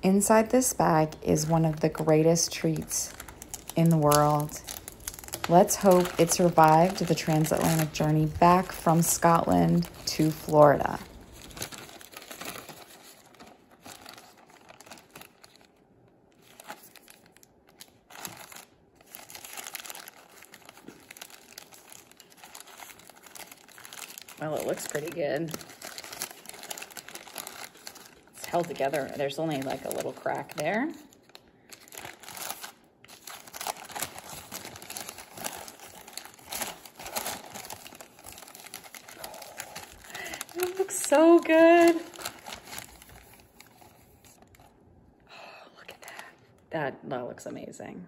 Inside this bag is one of the greatest treats in the world. Let's hope it survived the transatlantic journey back from Scotland to Florida. Well, it looks pretty good. Held together. There's only like a little crack there. It looks so good. Oh, look at that. That, that looks amazing.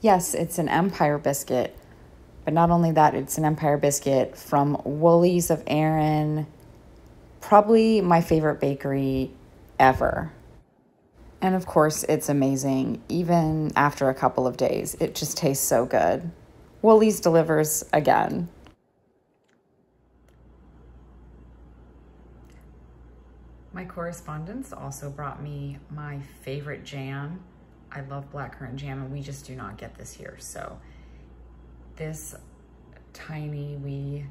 Yes, it's an Empire biscuit, but not only that, it's an Empire biscuit from Wooleys of Arran, probably my favorite bakery ever. And of course, it's amazing even after a couple of days. It just tastes so good. Wooleys delivers again. My correspondence also brought me my favorite jam. I love blackcurrant jam and we just do not get this here. So this tiny wee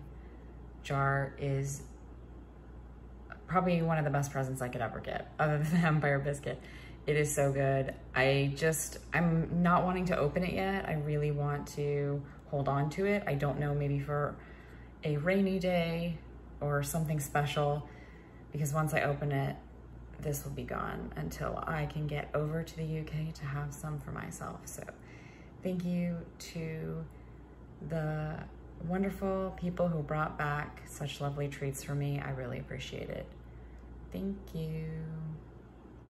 jar is probably one of the best presents I could ever get other than the Empire Biscuit. It is so good. I just, I'm not wanting to open it yet. I really want to hold on to it. I don't know, maybe for a rainy day or something special because once I open it, this will be gone until I can get over to the UK to have some for myself. So thank you to the wonderful people who brought back such lovely treats for me. I really appreciate it. Thank you.